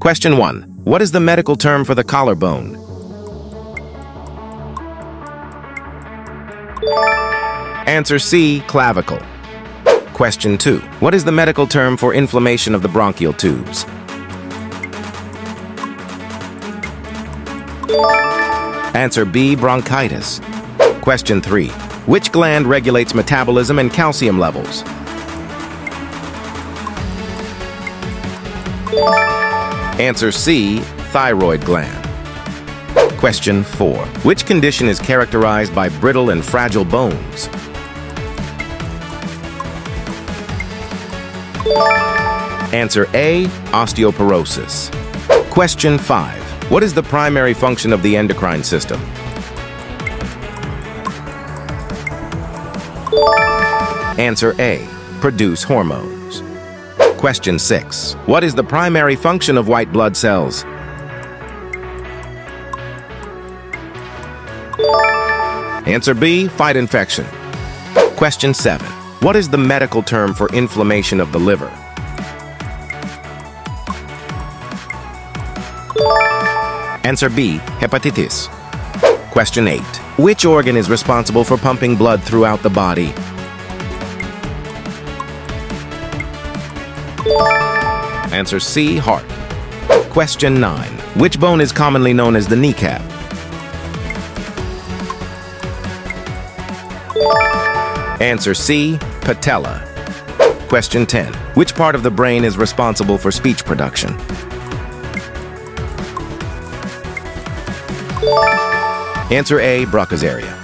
Question 1. What is the medical term for the collarbone? Answer C. Clavicle. Question 2. What is the medical term for inflammation of the bronchial tubes? Answer B. Bronchitis. Question 3. Which gland regulates metabolism and calcium levels? Answer C. Thyroid gland. Question 4. Which condition is characterized by brittle and fragile bones? Answer A. Osteoporosis. Question 5. What is the primary function of the endocrine system? Answer A. Produce hormones. Question 6. What is the primary function of white blood cells? Answer B. Fight infection. Question 7. What is the medical term for inflammation of the liver? Answer B. Hepatitis. Question 8. Which organ is responsible for pumping blood throughout the body? Answer C. Heart. Question 9. Which bone is commonly known as the kneecap? Answer C. Patella. Question 10. Which part of the brain is responsible for speech production? Answer A. Broca's area.